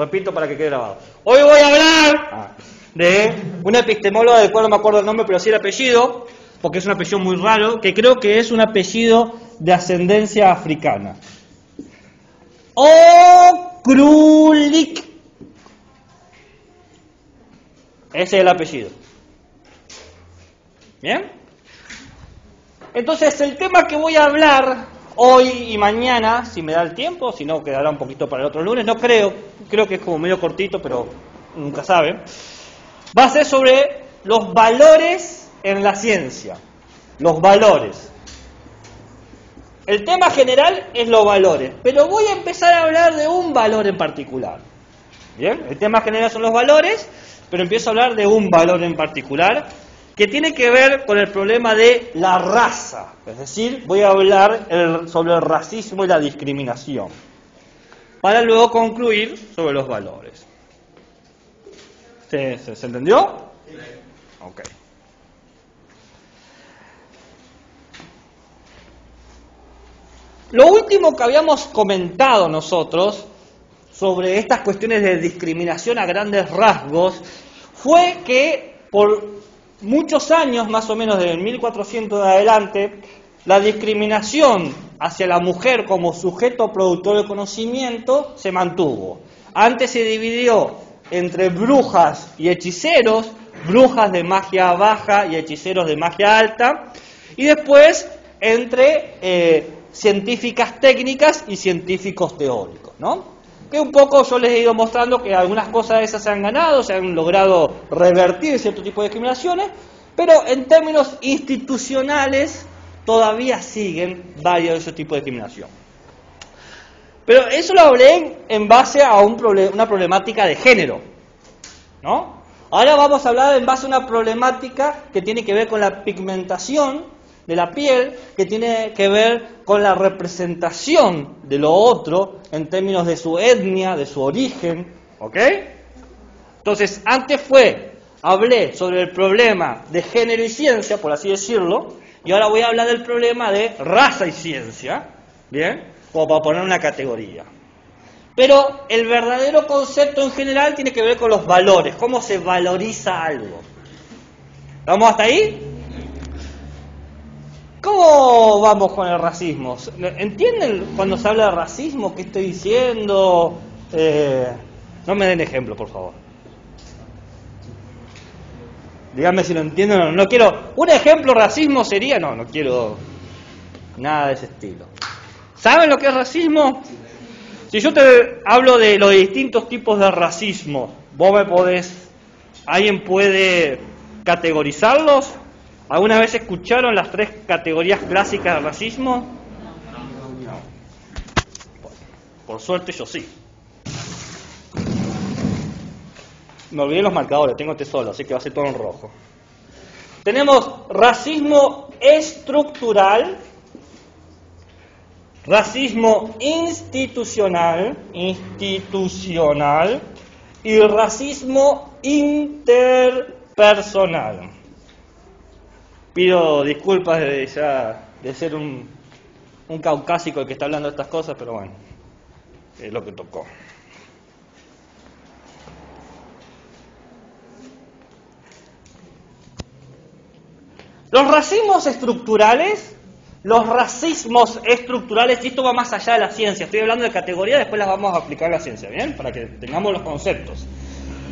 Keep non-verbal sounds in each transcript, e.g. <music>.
Repito para que quede grabado. Hoy voy a hablar de una epistemóloga del cual no me acuerdo el nombre, pero sí el apellido, porque es un apellido muy raro, que creo que es un apellido de ascendencia africana. Okrulik. Ese es el apellido. ¿Bien? Entonces, el tema que voy a hablar hoy y mañana, si me da el tiempo, si no quedará un poquito para el otro lunes, no creo, creo que es como medio cortito, pero nunca sabe, va a ser sobre los valores en la ciencia. Los valores. El tema general es los valores, pero voy a empezar a hablar de un valor en particular. Bien, el tema general son los valores, pero empiezo a hablar de un valor en particular que tiene que ver con el problema de la raza. Es decir, voy a hablar sobre el racismo y la discriminación, para luego concluir sobre los valores. ¿Se, se, entendió? Sí. Ok. Lo último que habíamos comentado nosotros sobre estas cuestiones de discriminación a grandes rasgos fue que por muchos años, más o menos desde el 1400 de adelante, la discriminación hacia la mujer como sujeto productor de conocimiento se mantuvo. Antes se dividió entre brujas y hechiceros, brujas de magia baja y hechiceros de magia alta, y después entre eh, científicas técnicas y científicos teóricos, ¿no? Que un poco yo les he ido mostrando que algunas cosas de esas se han ganado, se han logrado revertir cierto tipo de discriminaciones, pero en términos institucionales todavía siguen varios de esos tipos de discriminación. Pero eso lo hablé en base a un una problemática de género, ¿no? Ahora vamos a hablar en base a una problemática que tiene que ver con la pigmentación de la piel que tiene que ver con la representación de lo otro en términos de su etnia, de su origen, ¿ok? Entonces, antes fue, hablé sobre el problema de género y ciencia, por así decirlo, y ahora voy a hablar del problema de raza y ciencia, ¿bien? Como para poner una categoría. Pero el verdadero concepto en general tiene que ver con los valores, cómo se valoriza algo. ¿Vamos hasta ahí? ¿Cómo vamos con el racismo? ¿Entienden cuando se habla de racismo qué estoy diciendo? Eh, no me den ejemplo, por favor. Díganme si lo entienden o no. No quiero. Un ejemplo racismo sería. No, no quiero nada de ese estilo. ¿Saben lo que es racismo? Si yo te hablo de los distintos tipos de racismo, vos me podés. ¿Alguien puede categorizarlos? ¿Alguna vez escucharon las tres categorías clásicas de racismo? Por suerte yo sí. Me olvidé los marcadores, tengo este solo, así que va a ser todo en rojo. Tenemos racismo estructural, racismo institucional, institucional y racismo interpersonal. Pido disculpas de ya de ser un, un caucásico el que está hablando de estas cosas, pero bueno, es lo que tocó. Los racismos estructurales, los racismos estructurales, y esto va más allá de la ciencia, estoy hablando de categoría, después las vamos a aplicar a la ciencia, ¿bien? Para que tengamos los conceptos.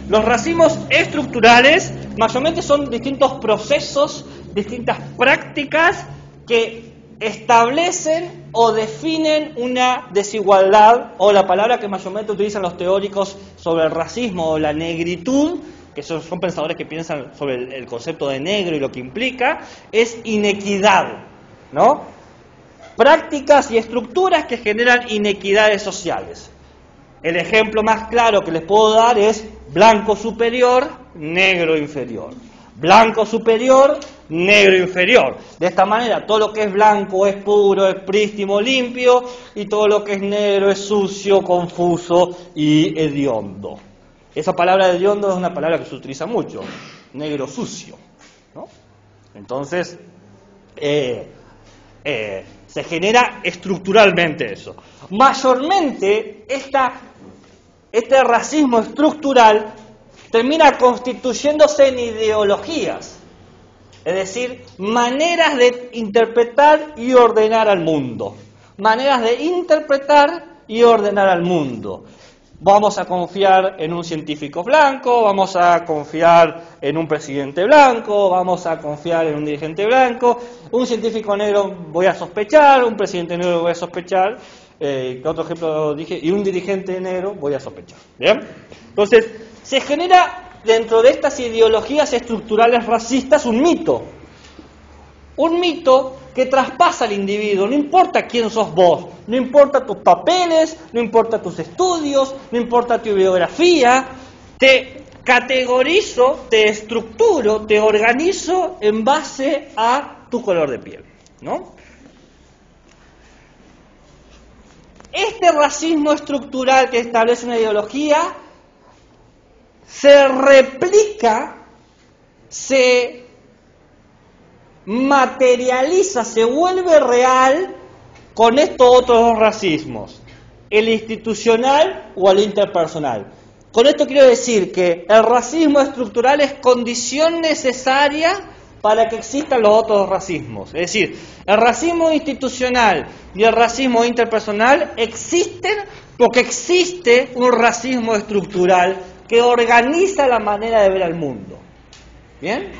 Los racismos estructurales mayormente son distintos procesos distintas prácticas que establecen o definen una desigualdad, o la palabra que mayormente utilizan los teóricos sobre el racismo o la negritud, que son, pensadores que piensan sobre el, el, concepto de negro y lo que implica, es inequidad, ¿no? Prácticas y estructuras que generan inequidades sociales. El ejemplo más claro que les puedo dar es blanco superior, negro inferior. Blanco superior, negro inferior. De esta manera, todo lo que es blanco es puro, es prístimo, limpio, y todo lo que es negro es sucio, confuso y hediondo. Esa palabra hediondo es una palabra que se utiliza mucho, negro sucio. Entonces, eh, eh, se genera estructuralmente eso. Mayormente, esta este racismo estructural termina constituyéndose en ideologías, es decir, maneras de interpretar y ordenar al mundo, maneras de interpretar y ordenar al mundo. Vamos a confiar en un científico blanco, vamos a confiar en un presidente blanco, vamos a confiar en un dirigente blanco, un científico negro voy a sospechar, un presidente negro voy a sospechar, eh, otro ejemplo dije, y un dirigente negro voy a sospechar. ¿Bien? Entonces, se genera dentro de estas ideologías estructurales racistas un mito. Un mito que traspasa al individuo, no importa quién sos vos, no importa tus papeles, no importa tus estudios, no importa tu biografía, te categorizo, te estructuro, te organizo en base a tu color de piel, ¿no? Este racismo estructural que establece una ideología se replica, se materializa, se vuelve real con estos otros dos racismos, el institucional o el interpersonal. Con esto quiero decir que el racismo estructural es condición necesaria para que existan los otros racismos. Es decir, el racismo institucional y el racismo interpersonal existen porque existe un racismo estructural que organiza la manera de ver al mundo. ¿Bien?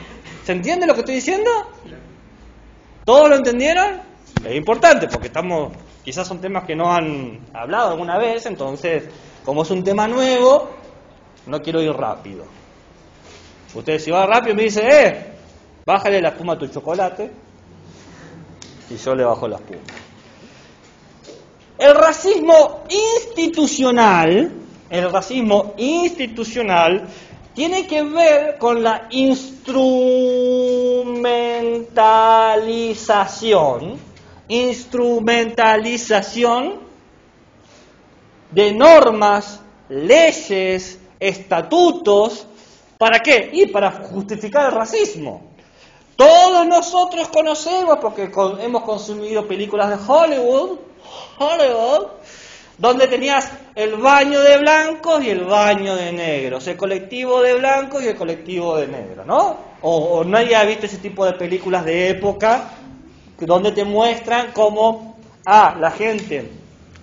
¿Se entiende lo que estoy diciendo? ¿Todos lo entendieron? Es importante porque estamos, quizás son temas que no han hablado alguna vez, entonces, como es un tema nuevo, no quiero ir rápido. Ustedes si va rápido me dicen, eh, bájale la espuma a tu chocolate, y yo le bajo la espuma. El racismo institucional el racismo institucional tiene que ver con la instrumentalización, instrumentalización de normas, leyes, estatutos, ¿para qué? Y para justificar el racismo. Todos nosotros conocemos, porque hemos consumido películas de Hollywood, Hollywood, donde tenías el baño de blancos y el baño de negros, el colectivo de blancos y el colectivo de negros, ¿no? O, nadie ha visto ese tipo de películas de época donde te muestran cómo a la gente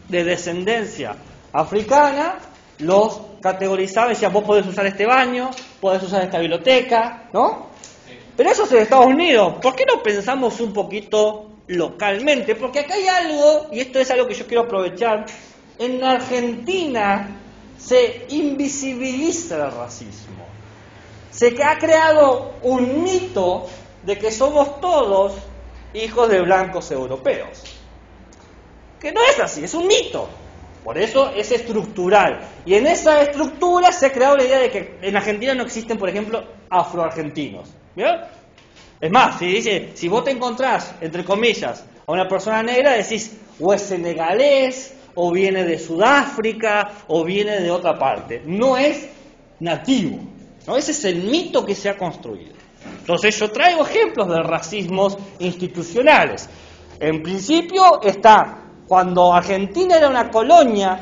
de descendencia africana los categorizaban decían, vos podés usar este baño, podés usar esta biblioteca, ¿no? Pero eso es en Estados Unidos. ¿Por qué no pensamos un poquito localmente? Porque acá hay algo, y esto es algo que yo quiero aprovechar, en Argentina se invisibiliza el racismo. Se ha creado un mito de que somos todos hijos de blancos europeos. Que no es así, es un mito. Por eso es estructural. Y en esa estructura se ha creado la idea de que en Argentina no existen, por ejemplo, afroargentinos. Es más, si dice, si vos te encontrás, entre comillas, a una persona negra, decís, o es senegalés, o viene de Sudáfrica o viene de otra parte. No es nativo. ¿no? Ese es el mito que se ha construido. Entonces yo traigo ejemplos de racismos institucionales. En principio está cuando Argentina era una colonia,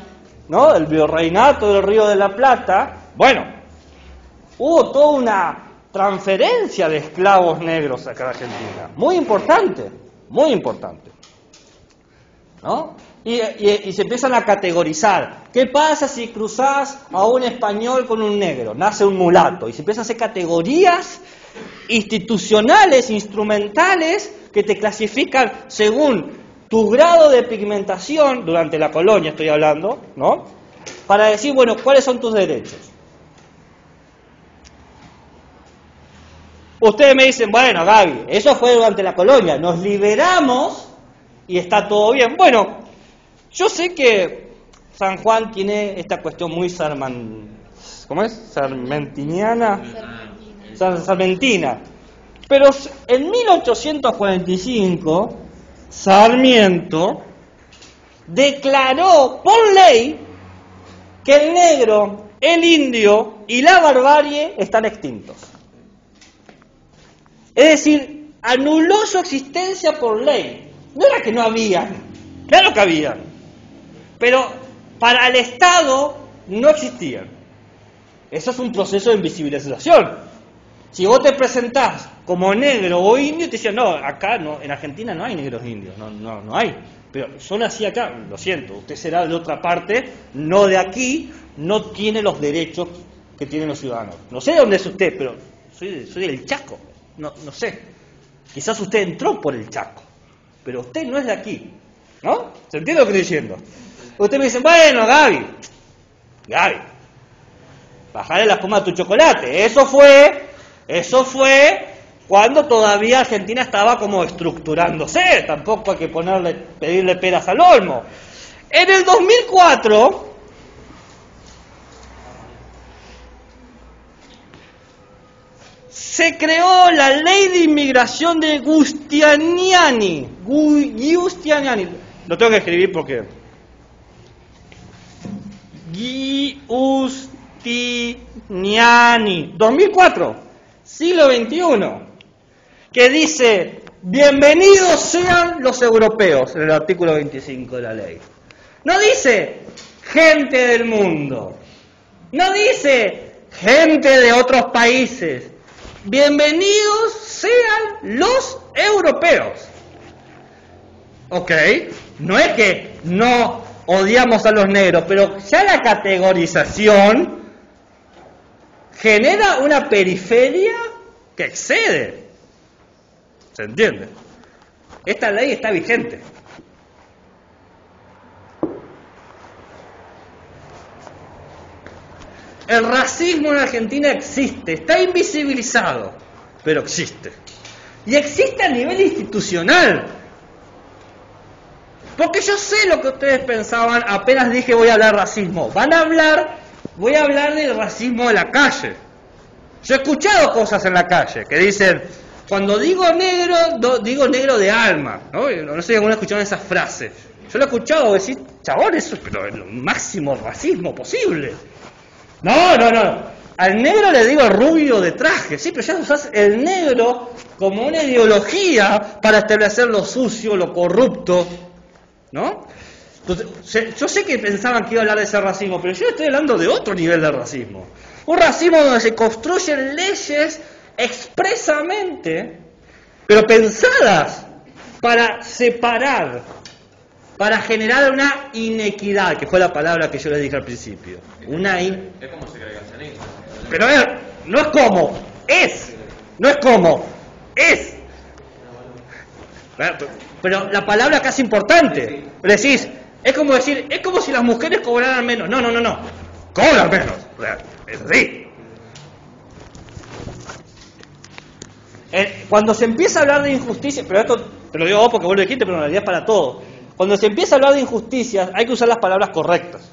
¿no? El virreinato del Río de la Plata, bueno, hubo toda una transferencia de esclavos negros acá en Argentina. Muy importante, muy importante. ¿No? y, se empiezan a categorizar. ¿Qué pasa si cruzás a un español con un negro? Nace un mulato. Y se empiezan a hacer categorías institucionales, instrumentales, que te clasifican según tu grado de pigmentación, durante la colonia estoy hablando, ¿no? Para decir, bueno, ¿cuáles son tus derechos? Ustedes me dicen, bueno, Gaby, eso fue durante la colonia, nos liberamos y está todo bien. Bueno, yo sé que San Juan tiene esta cuestión muy sarman, ¿cómo es? Sarmentiniana. Sarmentina. Pero en 1845, Sarmiento declaró por ley que el negro, el indio y la barbarie están extintos. Es decir, anuló su existencia por ley. No era que no había, claro que había. Pero para el Estado no existían. Eso es un proceso de invisibilización. Si vos te presentás como negro o indio, te dicen, no, acá no, en Argentina no hay negros indios, no, no, no hay. Pero yo nací acá, lo siento, usted será de otra parte, no de aquí, no tiene los derechos que tienen los ciudadanos. No sé de dónde es usted, pero soy, soy del Chaco, no, no sé. Quizás usted entró por el Chaco, pero usted no es de aquí, ¿no? ¿Se entiende lo que estoy diciendo? Usted me dice, bueno, Gaby, Gaby, bajale la espuma a tu chocolate. Eso fue, eso fue cuando todavía Argentina estaba como estructurándose. Tampoco hay que ponerle, pedirle peras al olmo. En el 2004 se creó la ley de inmigración de Giustiniani. Giustiniani. Lo tengo que escribir porque Giustiniani, 2004, siglo XXI, que dice, bienvenidos sean los europeos, en el artículo 25 de la ley. No dice gente del mundo, no dice gente de otros países, bienvenidos sean los europeos. ¿Ok? No es que no odiamos a los negros, pero ya la categorización genera una periferia que excede. ¿Se entiende? Esta ley está vigente. El racismo en Argentina existe, está invisibilizado, pero existe. Y existe a nivel institucional. Porque yo sé lo que ustedes pensaban apenas dije voy a hablar racismo. Van a hablar, voy a hablar del racismo de la calle. Yo he escuchado cosas en la calle que dicen, cuando digo negro, digo negro de alma. ¿no? no sé si alguno ha escuchado esa frase. Yo lo he escuchado decir, chabón, eso es pero el máximo racismo posible. No, no, no. Al negro le digo rubio de traje, sí, pero ya usas el negro como una ideología para establecer lo sucio, lo corrupto, ¿no? Entonces, yo sé que pensaban que iba a hablar de ese racismo, pero yo estoy hablando de otro nivel de racismo. Un racismo donde se construyen leyes expresamente, pero pensadas para separar, para generar una inequidad, que fue la palabra que yo les dije al principio. Una in... Es como segregacionismo. Pero no es como, es. No es como, es. Pero la palabra es importante. Decís, es como decir, es como si las mujeres cobraran menos. No, no, no, no. Cobran menos. Es así. Eh, cuando se empieza a hablar de injusticia, pero esto te lo digo vos porque vos lo dijiste, pero en realidad es para todo. Cuando se empieza a hablar de injusticias, hay que usar las palabras correctas.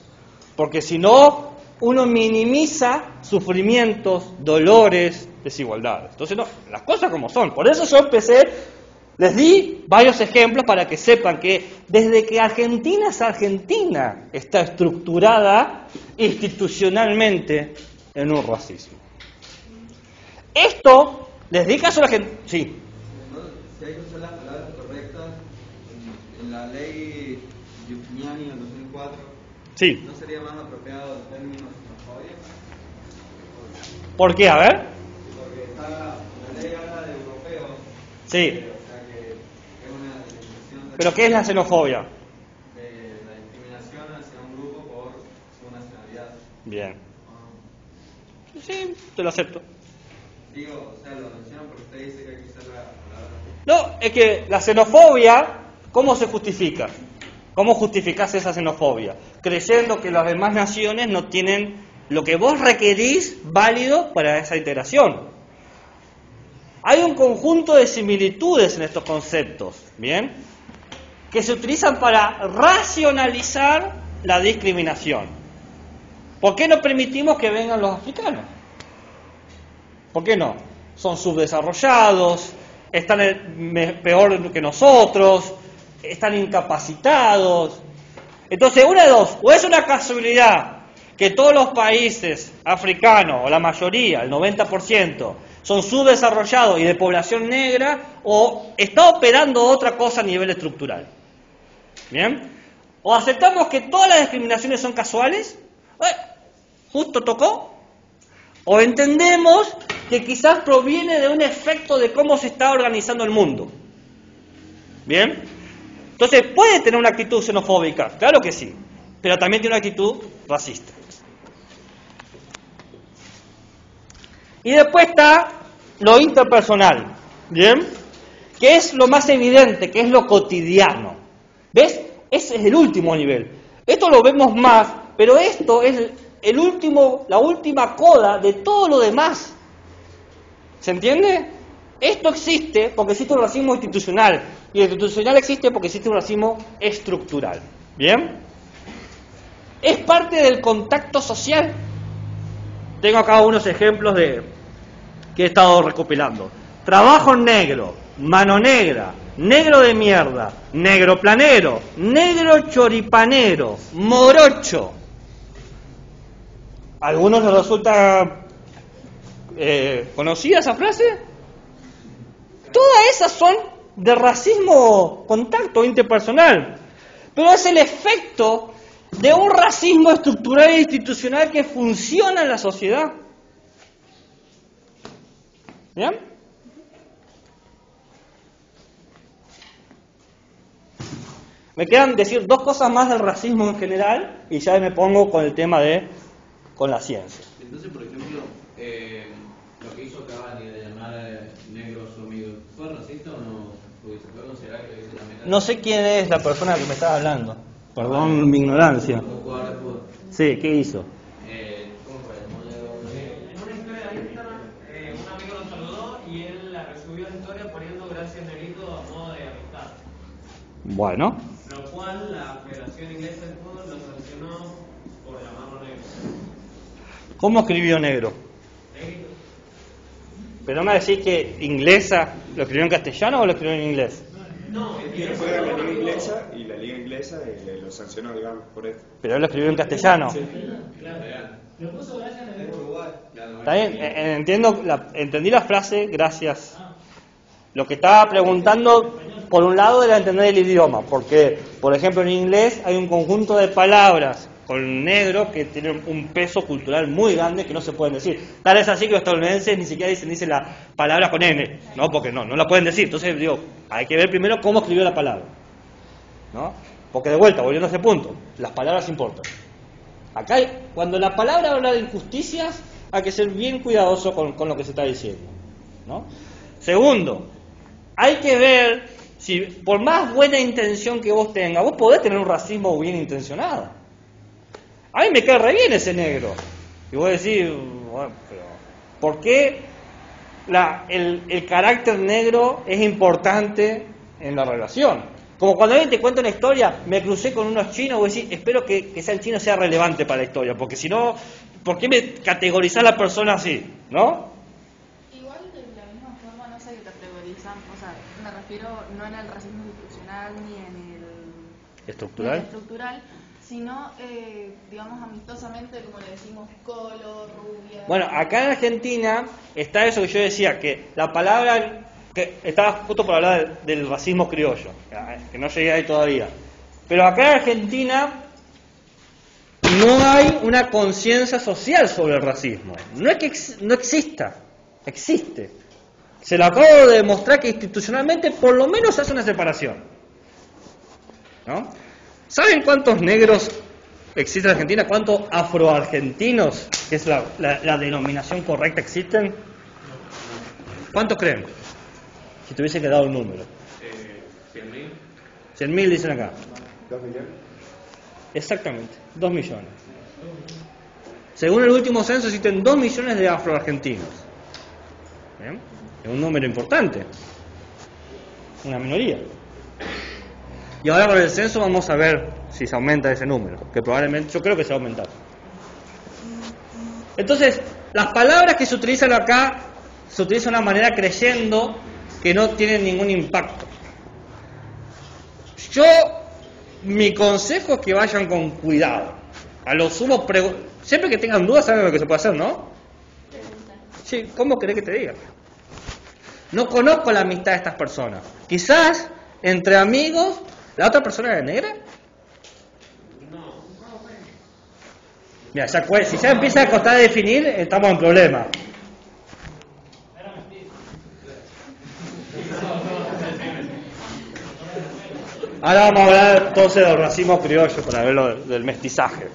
Porque si no, uno minimiza sufrimientos, dolores, desigualdades. Entonces, no, las cosas como son. Por eso yo empecé les di varios ejemplos para que sepan que desde que Argentina es Argentina está estructurada institucionalmente en un racismo. Esto les di caso a la gente. Sí. Si hay que usar las palabras la ley Giustiniani del 2004, sí. ¿no sería más apropiado el término xenofobia? ¿Por qué? A ver. Porque está, la ley habla de europeos. Sí. ¿Pero qué es la xenofobia? Eh, la discriminación hacia un grupo por su nacionalidad. Bien. Sí, te lo acepto. Digo, o sea, lo mencionan porque usted dice que hay que usar la palabra. No, es que la xenofobia, ¿cómo se justifica? ¿Cómo justificás esa xenofobia? Creyendo que las demás naciones no tienen lo que vos requerís válido para esa integración. Hay un conjunto de similitudes en estos conceptos, ¿bien? que se utilizan para racionalizar la discriminación. ¿Por qué no permitimos que vengan los africanos? ¿Por qué no? Son subdesarrollados, están peor que nosotros, están incapacitados. Entonces, una de dos, o es una casualidad que todos los países africanos, o la mayoría, el 90%, son subdesarrollados y de población negra, o está operando otra cosa a nivel estructural. ¿Bien? O aceptamos que todas las discriminaciones son casuales, eh, justo tocó? ¿O entendemos que quizás proviene de un efecto de cómo se está organizando el mundo? ¿Bien? Entonces, ¿puede tener una actitud xenofóbica? Claro que sí, pero también tiene una actitud racista. Y después está lo interpersonal, ¿bien? Que es lo más evidente, que es lo cotidiano. ¿Ves? Ese es el último nivel. Esto lo vemos más, pero esto es el último, la última coda de todo lo demás. ¿Se entiende? Esto existe porque existe un racismo institucional. Y el institucional existe porque existe un racismo estructural. ¿Bien? Es parte del contacto social. Tengo acá unos ejemplos de que he estado recopilando. Trabajo negro, mano negra, negro de mierda, negro planero, negro choripanero, morocho. ¿A algunos les resulta eh, conocida esa frase? Todas esas son de racismo contacto interpersonal, pero es el efecto de un racismo estructural e institucional que funciona en la sociedad. ¿Bien? Me quedan decir dos cosas más del racismo en general y ya me pongo con el tema de con la ciencia. Entonces, por ejemplo, eh, lo que hizo Cavani de llamar a negro a su amigo, ¿fue racista o no? Porque se puede considerar que es la meta. No sé quién es la persona que me estaba hablando. Perdón mi ignorancia. Sí, ¿qué hizo? Bueno, Lo cual la Federación Inglesa de Fútbol lo sancionó por llamarlo negro. ¿cómo escribió negro? Negrito. ¿Pero me decís que inglesa lo escribió en castellano o lo escribió en inglés? No, Él juega en la liga inglesa y la liga inglesa eh, lo sancionó, digamos, por esto. Pero él lo escribió en castellano. lo puso gracias Nerito. Uruguay. Está bien, entiendo la- entendí la frase, gracias. Lo que estaba preguntando, por un lado, era entender el idioma, porque, por ejemplo, en inglés hay un conjunto de palabras con negro que tienen un peso cultural muy grande que no se pueden decir. Tal es así que los estadounidenses ni siquiera dicen, dicen la palabra con N, ¿no? Porque no, no la pueden decir. Entonces, digo, hay que ver primero cómo escribió la palabra, ¿no? Porque de vuelta, volviendo a ese punto, las palabras importan. Acá, cuando la palabra habla de injusticias, hay que ser bien cuidadoso con, con lo que se está diciendo. ¿no? Segundo, hay que ver si, por más buena intención que vos tengas, vos podés tener un racismo bien intencionado. A mí me cae re bien ese negro. Y vos decís, bueno, pero ¿por qué la- el, el carácter negro es importante en la relación? Como cuando alguien te cuenta una historia, me crucé con unos chinos, vos decís, espero que, que sea el chino sea relevante para la historia, porque si no, ¿por qué me categorizás a la persona así? ¿No? Igual de la misma forma no se categorizan, o sea, me refiero no en el racismo institucional ni en el ¿Estructural? ni en el estructural, sino, eh, digamos, amistosamente, como le decimos, colo, rubia. Bueno, acá en Argentina está eso que yo decía, que la palabra, que estaba justo por hablar del, racismo criollo, que no llegué ahí todavía. Pero acá en Argentina no hay una conciencia social sobre el racismo. No es que ex- no exista, existe. Se lo acabo de demostrar que institucionalmente por lo menos hace una separación. ¿No? ¿Saben cuántos negros existen en Argentina? ¿Cuántos afroargentinos, que es la, la- la denominación correcta, existen? ¿Cuántos creen? Si tuviese que dar un número. Eh, 100.000. 100.000 dicen acá. ¿Dos millones? Exactamente, 2 millones. Según el último censo existen 2 millones de afroargentinos. ¿Bien? Es un número importante. Una minoría. Y ahora con el censo vamos a ver si se aumenta ese número, que probablemente, yo creo que se va a aumentar. Entonces, las palabras que se utilizan acá se utilizan de una manera creyendo que no tienen ningún impacto. Yo, mi consejo es que vayan con cuidado. A lo sumo, siempre que tengan dudas, saben lo que se puede hacer, ¿no? Sí, ¿cómo querés que te diga? No conozco la amistad de estas personas. Quizás, entre amigos, la otra persona era negra. Mira, ya si ya empieza a costar definir, estamos en problema. Ahora vamos a hablar entonces del racismo criollo para ver lo del mestizaje.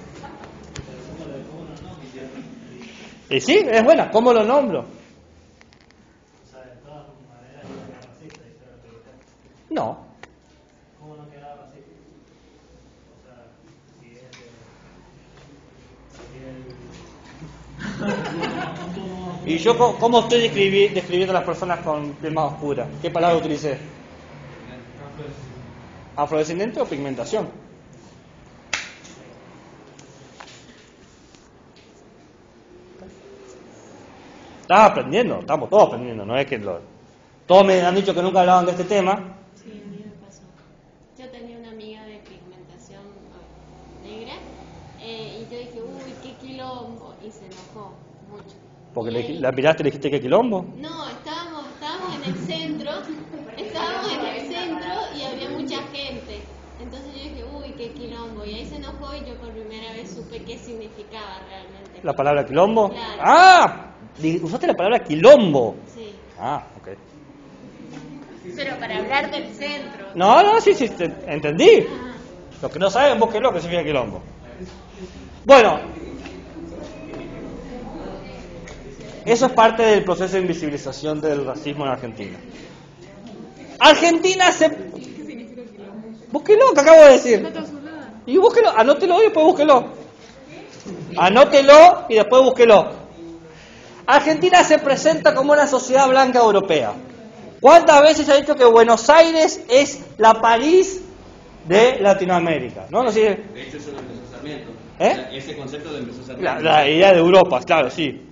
Y sí, es buena, ¿cómo lo nombro? O sea, de todas maneras era racista, dice la teoría. No. ¿Cómo no quedaba racista? O sea, si es de... Si el... ¿Y yo cómo estoy describi- describiendo a las personas con piel más oscura? ¿Qué palabra utilicé? ¿Afrodescendente o pigmentación? Estás aprendiendo, estamos todos aprendiendo, no es que lo... Todos me han dicho que nunca hablaban de este tema. Sí, a mí me pasó. Yo tenía una amiga de pigmentación eh, negra eh, y yo dije, uy, qué quilombo, y se enojó mucho. Porque le, la miraste y le dijiste que quilombo. No, estábamos, estábamos en el centro, estábamos en el centro y había mucha gente. Entonces yo dije, uy, qué quilombo, y ahí se enojó y yo por primera vez supe qué significaba realmente. ¿La palabra quilombo? Claro. ¡Ah! Usaste la palabra quilombo. Sí, Ah, ok. pero para hablar del centro. No, no, sí, sí, te- entendí. Ah. Los que no saben, búsquenlo, que significa quilombo. Bueno, eso es parte del proceso de invisibilización del racismo en Argentina. Argentina se... Búsquelo, que acabo de decir. Y búsquelo, anótelo y después búsquelo. Anótelo y después búsquelo. Argentina se presenta como una sociedad blanca europea. ¿Cuántas veces se ha dicho que Buenos Aires es la París de Latinoamérica? ¿No? No sé, De hecho, eso empezó Sarmiento. ¿Eh? Ese concepto Sarmiento. la, la idea de Europa, claro, sí.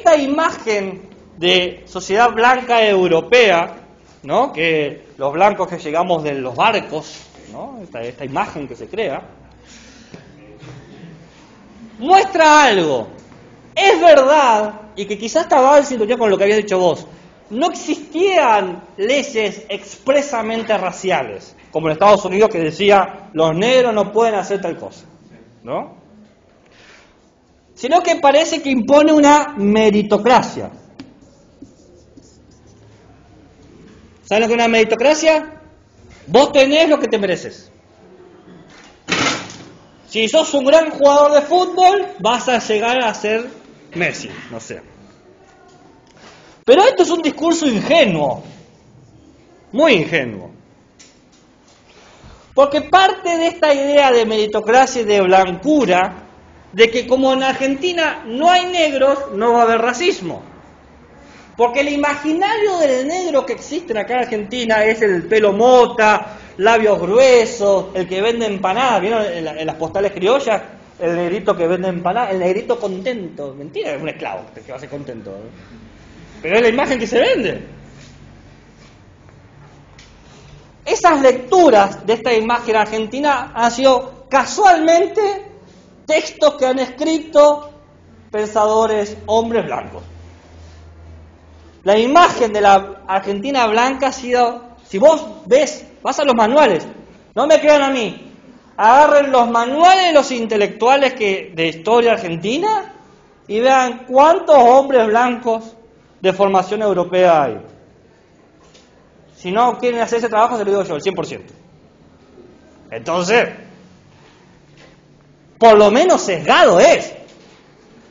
Esta imagen de sociedad blanca europea, ¿no? Que los blancos que llegamos de los barcos, ¿no? Esta, esta imagen que se crea, muestra algo. Es verdad, y que quizás estaba en sintonía con lo que habías dicho vos, no existían leyes expresamente raciales, como en Estados Unidos que decía los negros no pueden hacer tal cosa, ¿no? Sino que parece que impone una meritocracia. ¿Sabes lo que es una meritocracia? Vos tenés lo que te mereces. Si sos un gran jugador de fútbol, vas a llegar a ser Messi, no sé. Pero esto es un discurso ingenuo, muy ingenuo. Porque parte de esta idea de meritocracia y de blancura, de que como en Argentina no hay negros, no va a haber racismo. Porque el imaginario del negro que existe acá en Argentina es el pelo mota, labios gruesos, el que vende empanadas, ¿vieron en, en las postales criollas? El negrito que vende empanadas, el negrito contento. Mentira, es un esclavo que va a ser contento. ¿no? Pero es la imagen que se vende. Esas lecturas de esta imagen argentina han sido casualmente textos que han escrito pensadores hombres blancos. La imagen de la Argentina blanca ha sido, si vos ves, vas a los manuales, no me crean a mí, agarren los manuales de los intelectuales que, de historia argentina y vean cuántos hombres blancos de formación europea hay. Si no quieren hacer ese trabajo, se lo digo yo, el 100%. Entonces, por lo menos sesgado es.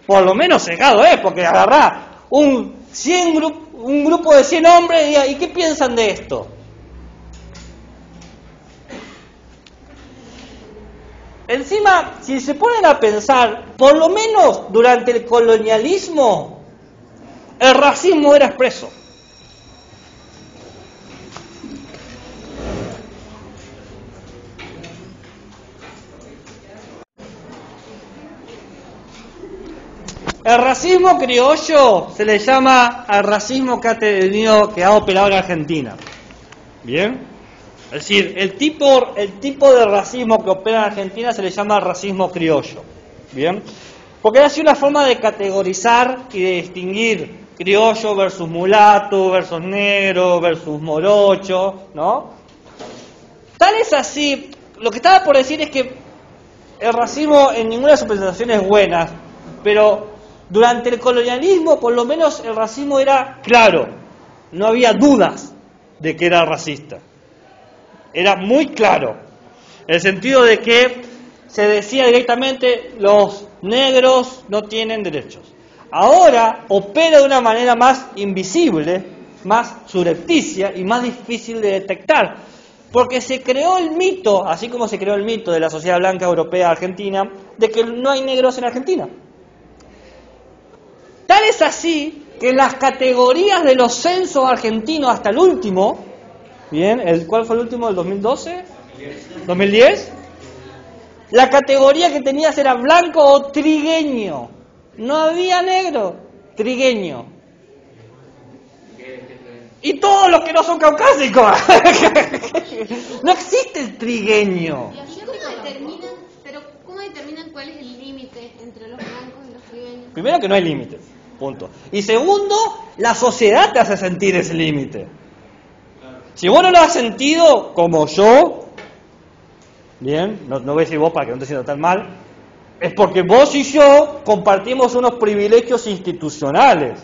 Por lo menos sesgado es, porque agarrá un, 100 gru- un grupo de 100 hombres y ¿y qué piensan de esto? Encima, si se ponen a pensar, por lo menos durante el colonialismo, el racismo era expreso. El racismo criollo se le llama al racismo que ha tenido, que ha operado en Argentina. ¿Bien? Es decir, el tipo, el tipo de racismo que opera en Argentina se le llama racismo criollo. ¿Bien? Porque sido una forma de categorizar y de distinguir criollo versus mulato, versus negro, versus morocho, ¿no? Tal es así, lo que estaba por decir es que el racismo en ninguna de sus presentaciones es buena, pero durante el colonialismo por lo menos el racismo era claro, no había dudas de que era racista. Era muy claro, en el sentido de que se decía directamente los negros no tienen derechos. Ahora opera de una manera más invisible, más surrepticia y más difícil de detectar, porque se creó el mito, así como se creó el mito de la sociedad blanca europea argentina, de que no hay negros en Argentina. Tal es así que las categorías de los censos argentinos hasta el último, bien, el ¿cuál fue el último del 2012? 2010. La categoría que tenías era blanco o trigueño. No había negro, trigueño. Y todos los que no son caucásicos. <laughs> no existe el trigueño. ¿Y cómo determinan, pero cómo determinan cuál es el límite entre los blancos y los trigueños? Primero que no hay límite, punto. Y segundo, la sociedad te hace sentir ese límite. Si vos no lo has sentido como yo, bien, no, no voy a decir vos para que no te sientas tan mal, es porque vos y yo compartimos unos privilegios institucionales,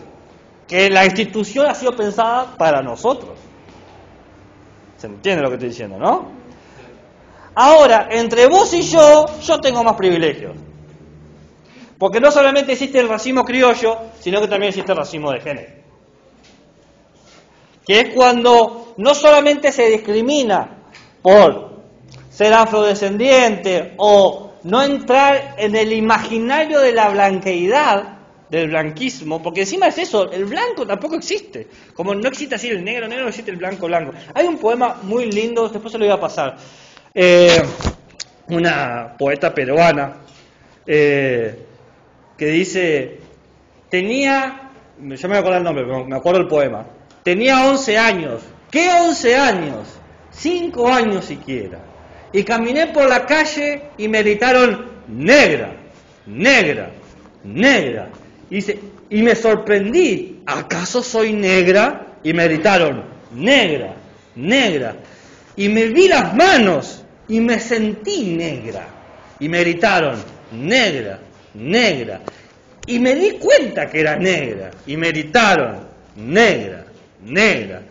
que la institución ha sido pensada para nosotros. ¿Se entiende lo que estoy diciendo, no? Ahora, entre vos y yo, yo tengo más privilegios. Porque no solamente existe el racismo criollo, sino que también existe el racismo de género. Que es cuando no solamente se discrimina por ser afrodescendiente o no entrar en el imaginario de la blanqueidad, del blanquismo, porque encima es eso, el blanco tampoco existe. Como no existe así el negro, negro, no existe el blanco, blanco. Hay un poema muy lindo, después se lo voy a pasar. Eh, una poeta peruana eh, que dice, tenía, yo me voy a acordar el nombre, pero me acuerdo el poema, tenía 11 años, ¿qué 11 años? 5 años siquiera. Y caminé por la calle y me gritaron, negra, negra, negra. Y, me sorprendí, ¿acaso soy negra? Y me gritaron, negra, negra. Y me vi las manos y me sentí negra. Y me gritaron, negra, negra. Y me di cuenta que era negra. Y me gritaron, negra, negra.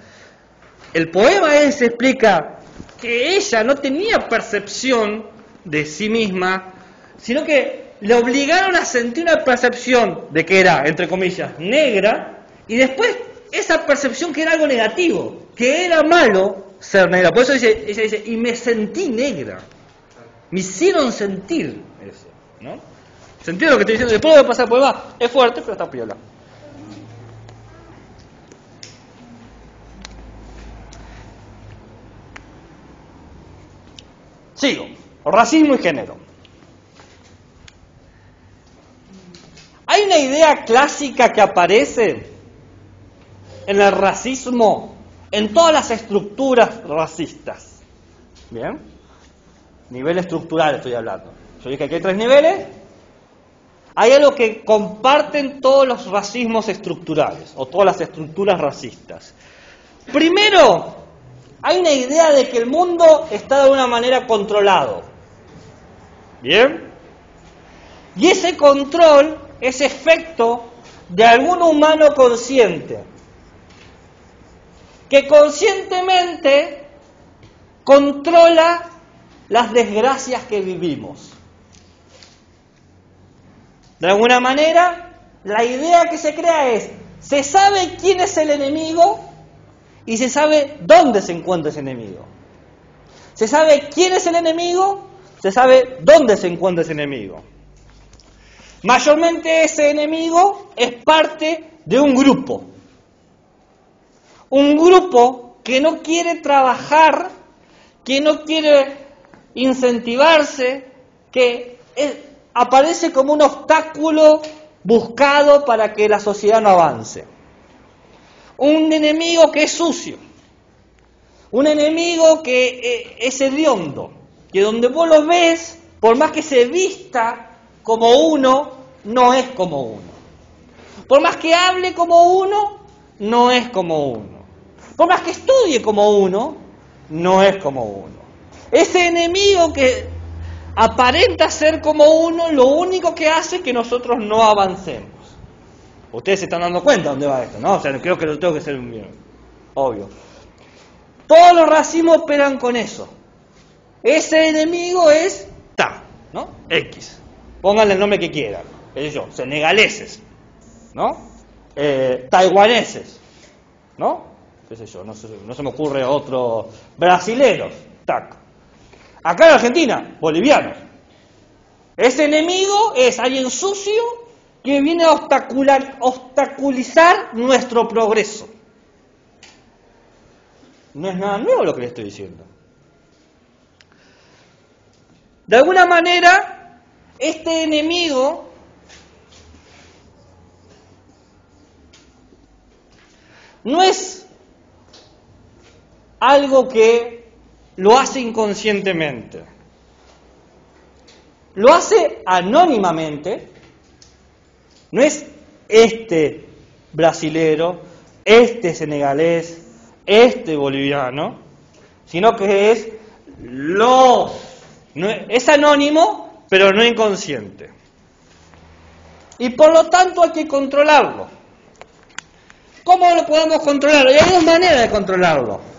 El poema ese explica que ella no tenía percepción de sí misma, sino que le obligaron a sentir una percepción de que era, entre comillas, negra, y después esa percepción que era algo negativo, que era malo ser negra. Por eso dice, ella dice, y me sentí negra. Me hicieron sentir eso, ¿no? ¿Se lo que estoy diciendo? Después a pasar el poema, es fuerte, pero está piola. Sigo. Racismo y género. Hay una idea clásica que aparece en el racismo, en todas las estructuras racistas. ¿Bien? Nivel estructural estoy hablando. Yo dije que hay tres niveles. Hay algo que comparten todos los racismos estructurales o todas las estructuras racistas. Primero, hay una idea de que el mundo está de una manera controlado. ¿Bien? Y ese control es efecto de algún humano consciente, que conscientemente controla las desgracias que vivimos. De alguna manera, la idea que se crea es, se sabe quién es el enemigo y se sabe dónde se encuentra ese enemigo. Se sabe quién es el enemigo, se sabe dónde se encuentra ese enemigo. Mayormente ese enemigo es parte de un grupo. Un grupo que no quiere trabajar, que no quiere incentivarse, que aparece como un obstáculo buscado para que la sociedad no avance. Un enemigo que es sucio. Un enemigo que eh, es hediondo. Que donde vos lo ves, por más que se vista como uno, no es como uno. Por más que hable como uno, no es como uno. Por más que estudie como uno, no es como uno. Ese enemigo que aparenta ser como uno, lo único que hace es que nosotros no avancemos. Ustedes se están dando cuenta dónde va esto, ¿no? O sea, creo que lo tengo que ser bien, obvio. Todos los racismos operan con eso. Ese enemigo es ta, ¿no? X. Pónganle el nombre que quieran. yo, senegaleses, ¿no? Eh, taiwaneses, ¿no? qué sé yo, no no se me ocurre otro. Brasileros, tac. Acá en Argentina, bolivianos. Ese enemigo es alguien sucio que viene a obstaculizar nuestro progreso. No es nada nuevo lo que le estoy diciendo. De alguna manera, este enemigo no es algo que lo hace inconscientemente. Lo hace anónimamente. No es este brasilero, este senegalés, este boliviano, sino que es los. no es, anónimo, pero no inconsciente. Y por lo tanto hay que controlarlo. ¿Cómo lo podemos controlar? Y hay dos maneras de controlarlo.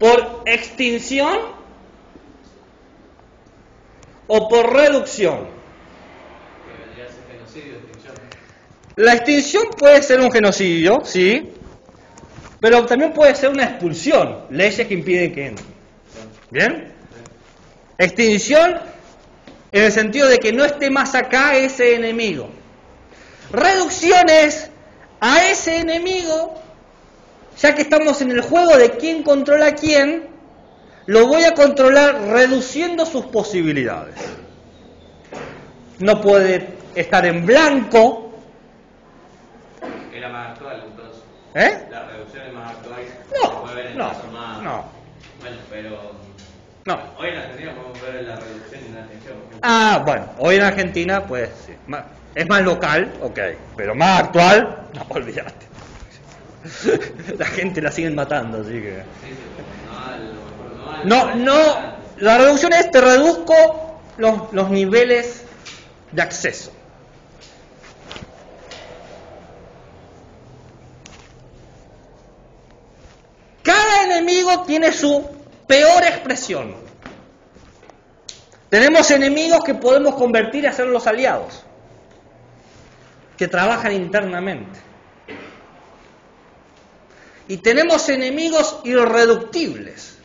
Por extinción o por reducción. La extinción puede ser un genocidio, sí, pero también puede ser una expulsión, leyes que impiden que entren. ¿Bien? Extinción en el sentido de que no esté más acá ese enemigo. Reducción es a ese enemigo, ya que estamos en el juego de quién controla a quién, lo voy a controlar reduciendo sus posibilidades. No puede estar en blanco, Era más actual entonces. ¿eh? La reducción es más actual. No, Se puede ver en no, más. no. Bueno, pero. No. Hoy en Argentina podemos ver la reducción y la ejemplo. Ah, bueno, hoy en Argentina, pues, sí, es más local, ok, pero más actual, <laughs> no, olvídate. <laughs> La gente la siguen matando, así que... No no la reducción es, te reduzco los, los niveles de acceso. Cada enemigo tiene su peor expresión. Tenemos enemigos que podemos convertir a ser los aliados, que trabajan internamente. Y tenemos enemigos irreductibles,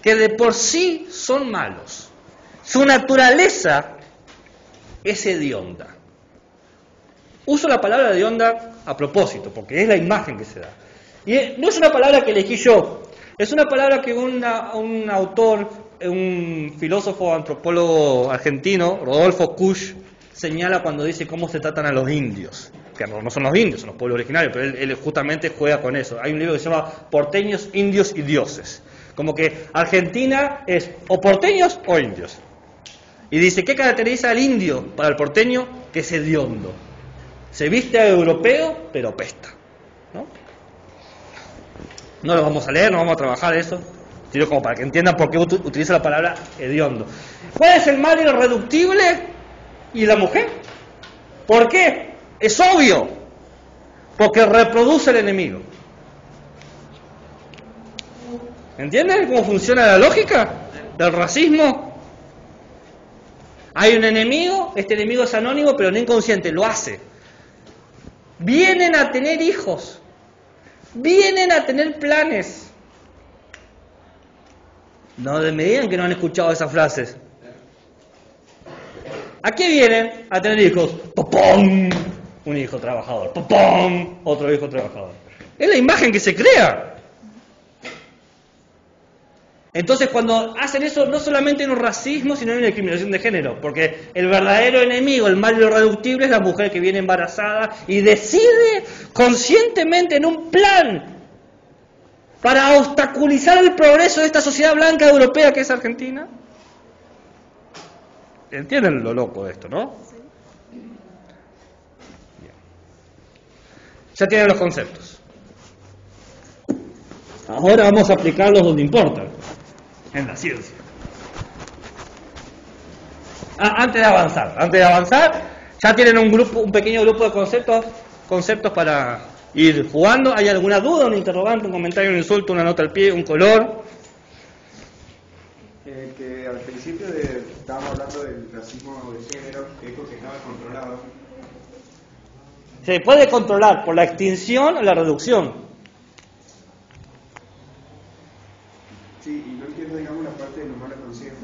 que de por sí son malos. Su naturaleza es hedionda. Uso la palabra hedionda a propósito, porque es la imagen que se da. Y eh, no es una palabra que elegí yo, es una palabra que una- un autor, un filósofo antropólogo argentino, Rodolfo Kusch, señala cuando dice cómo se tratan a los indios. Que no son los indios, son los pueblos originarios, pero él, justamente juega con eso. Hay un libro que se llama Porteños, Indios y Dioses. Como que Argentina es o porteños o indios. Y dice, ¿qué caracteriza al indio para el porteño? Que es hediondo. Se viste a europeo, pero pesta. ¿no? No lo vamos a leer, no vamos a trabajar eso. Sino como para que entiendan por qué ut- utiliza la palabra hediondo. ¿Cuál es el mal irreductible? ¿Y la mujer? ¿Por qué? Es obvio. Porque reproduce el enemigo. ¿Entienden cómo funciona la lógica del racismo? Hay un enemigo, este enemigo es anónimo, pero no inconsciente, lo hace. Vienen a tener hijos, vienen a tener planes. No me digan que no han escuchado esas frases. ¿A qué vienen? A tener hijos. ¡Popón! Un hijo trabajador. ¡Popón! Otro hijo trabajador. Es la imagen que se crea. Entonces, cuando hacen eso, no solamente hay un racismo, sino hay una discriminación de género. Porque el verdadero enemigo, el mal irreductible, es la mujer que viene embarazada y decide conscientemente en un plan para obstaculizar el progreso de esta sociedad blanca europea que es Argentina. ¿Entienden lo loco de esto, no? Ya tienen los conceptos. Ahora vamos a aplicarlos donde importan, en la ciencia. Ah, antes de avanzar, antes de avanzar, ya tienen un grupo, un pequeño grupo de conceptos, conceptos para ir jugando. ¿Hay alguna duda, un interrogante, un comentario, un insulto, una nota al pie, un color? Eh, que al principio de, estábamos hablando del racismo de género, que dijo que estaba controlado. Se puede controlar por la extinción o la reducción. Sí, y no entiendo, digamos, la parte del humano consciente.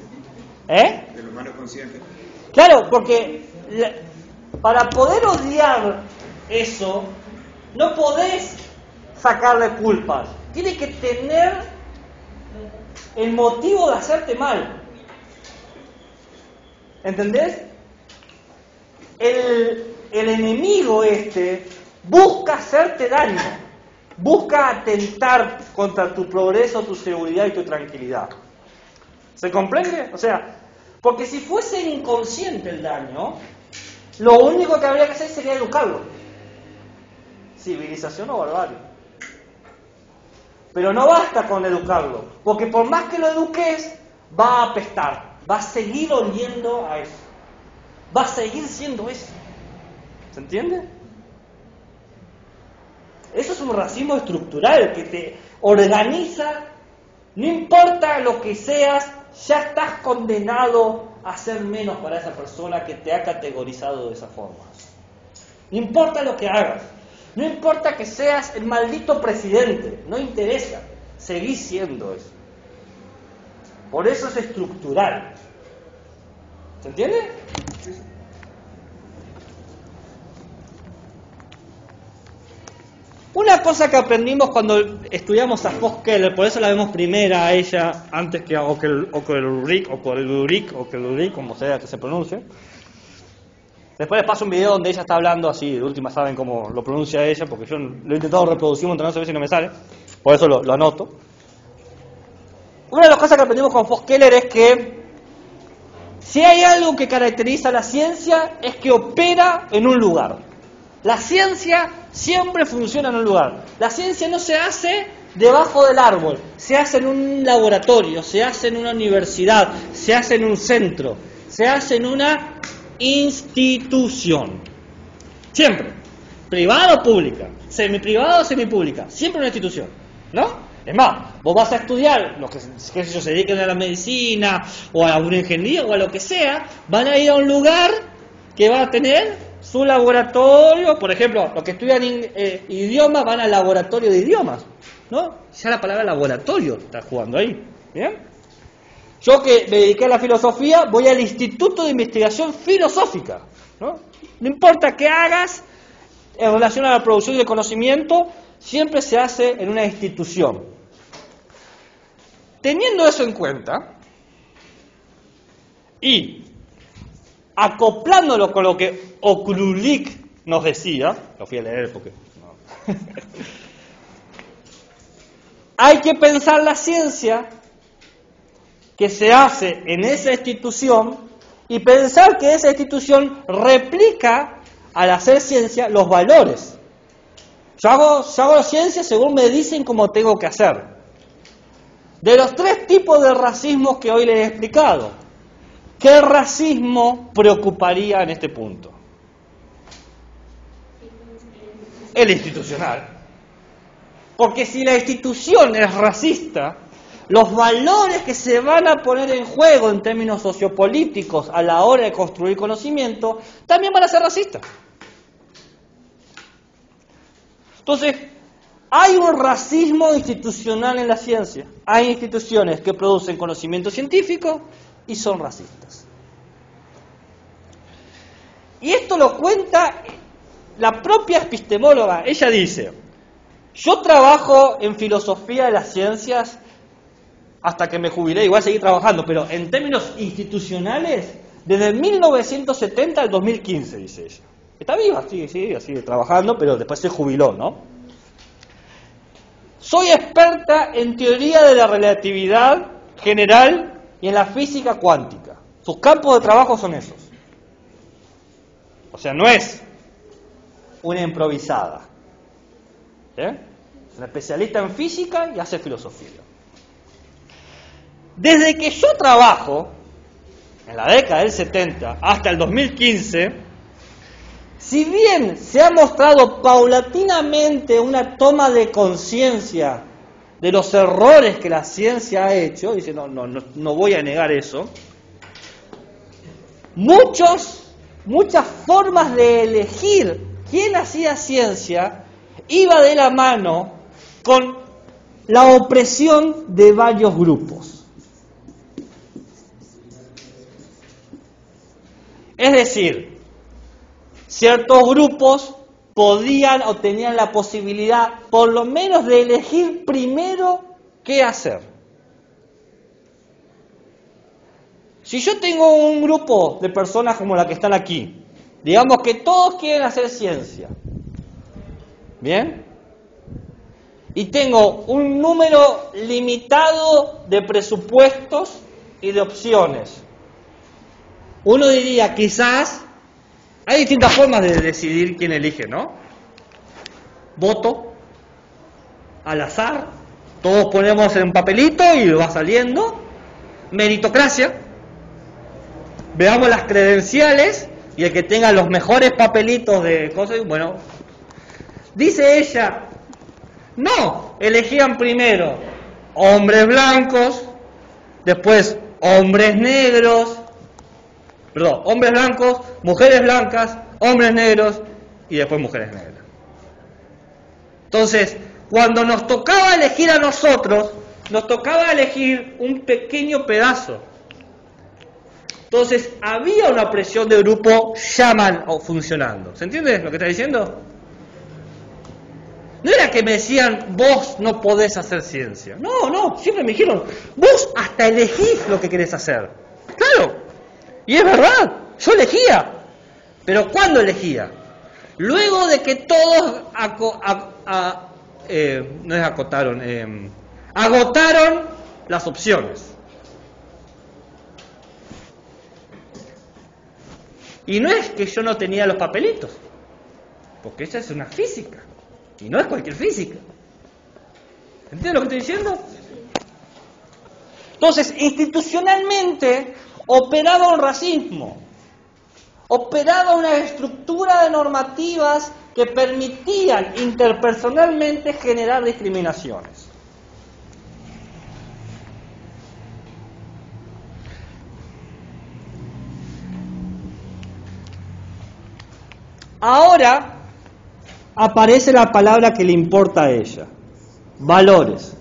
¿Eh? Del humano consciente. Claro, porque la- para poder odiar eso, no podés sacarle culpas. Tiene que tener el motivo de hacerte mal. ¿Entendés? El, el enemigo este busca hacerte daño, busca atentar contra tu progreso, tu seguridad y tu tranquilidad. ¿Se comprende? O sea, porque si fuese inconsciente el daño, lo único que habría que hacer sería educarlo. Civilización o barbarie. Pero no basta con educarlo, porque por más que lo eduques, va a apestar, va a seguir oliendo a eso, va a seguir siendo eso. ¿Se entiende? Eso es un racismo estructural que te organiza, no importa lo que seas, ya estás condenado a ser menos para esa persona que te ha categorizado de esa forma. No importa lo que hagas, no importa que seas el maldito presidente, no interesa, seguís siendo eso. Por eso es estructural. ¿Se entiende? Una cosa que aprendimos cuando estudiamos a Fox Keller, por eso la vemos primera a ella antes que a Okeluric, Okeluric, Okeluric, como sea que se pronuncie. Después les paso un video donde ella está hablando así, de última saben cómo lo pronuncia ella, porque yo lo he intentado reproducir un montón de veces y no me sale, por eso lo, anoto. Una de las cosas que aprendimos con Fox Keller es que si hay algo que caracteriza a la ciencia es que opera en un lugar. La ciencia siempre funciona en un lugar. La ciencia no se hace debajo del árbol, se hace en un laboratorio, se hace en una universidad, se hace en un centro, se hace en una institución. Siempre. Privada o pública, semiprivada o semipública, siempre una institución. ¿No? Es más, vos vas a estudiar, los que yo, se dediquen a la medicina o a una ingeniería o a lo que sea, van a ir a un lugar que va a tener su laboratorio, por ejemplo, los que estudian eh, idiomas van al laboratorio de idiomas, ¿no? Ya la palabra laboratorio está jugando ahí, ¿bien? Yo que me dediqué a la filosofía, voy al Instituto de Investigación Filosófica, ¿no? No importa qué hagas en relación a la producción de conocimiento, siempre se hace en una institución. Teniendo eso en cuenta, y acoplándolo con lo que Oklulik nos decía, lo fui a leer porque... no. <laughs> Hay que pensar la ciencia que se hace en esa institución y pensar que esa institución replica al hacer ciencia los valores. Yo hago, yo hago ciencia según me dicen cómo tengo que hacer. De los tres tipos de racismo que hoy les he explicado, ¿qué racismo preocuparía en este punto? El institucional. Porque si la institución es racista, los valores que se van a poner en juego en términos sociopolíticos a la hora de construir conocimiento también van a ser racistas. Entonces, hay un racismo institucional en la ciencia. Hay instituciones que producen conocimiento científico y son racistas. Y esto lo cuenta la propia epistemóloga. Ella dice, yo trabajo en filosofía de las ciencias hasta que me jubilé, igual seguir trabajando, pero en términos institucionales, desde 1970 al 2015, dice ella. Está viva, sigue, sigue, sigue trabajando, pero después se jubiló, ¿no? Soy experta en teoría de la relatividad general y en la física cuántica. Sus campos de trabajo son esos. O sea, no es una improvisada. ¿Eh? Es una especialista en física y hace filosofía. Desde que yo trabajo, en la década del 70 hasta el 2015, si bien se ha mostrado paulatinamente una toma de conciencia de los errores que la ciencia ha hecho, dice, no, no, no, voy a negar eso, muchos, muchas formas de elegir quién hacía ciencia iba de la mano con la opresión de varios grupos. Es decir, ciertos grupos podían o tenían la posibilidad por lo menos de elegir primero qué hacer. Si yo tengo un grupo de personas como la que están aquí, digamos que todos quieren hacer ciencia, ¿bien? Y tengo un número limitado de presupuestos y de opciones. Uno diría, quizás, hay distintas formas de decidir quién elige, ¿no? Voto, al azar, todos ponemos en papelito y va saliendo. Meritocracia, veamos las credenciales y el que tenga los mejores papelitos de cosas, bueno, dice ella, no, elegían primero hombres blancos, después hombres negros, perdón, hombres blancos, mujeres blancas, hombres negros y después mujeres negras. Entonces, cuando nos tocaba elegir a nosotros, nos tocaba elegir un pequeño pedazo. Entonces, había una presión de grupo ya mal funcionando. ¿Se entiende lo que está diciendo? No era que me decían, vos no podés hacer ciencia. No, no, siempre me dijeron, vos hasta elegís lo que querés hacer. Claro, y es verdad, yo elegía. Pero ¿cuándo elegía? Luego de que todos a- eh, eh, agotaron las opciones. Y no es que yo no tenía los papelitos, porque esa es una física, y no es cualquier física. ¿Entiendes lo que estoy diciendo? Entonces, institucionalmente operaba un racismo, operaba una estructura de normativas que permitían interpersonalmente generar discriminaciones. Ahora aparece la palabra que le importa a ella, valores.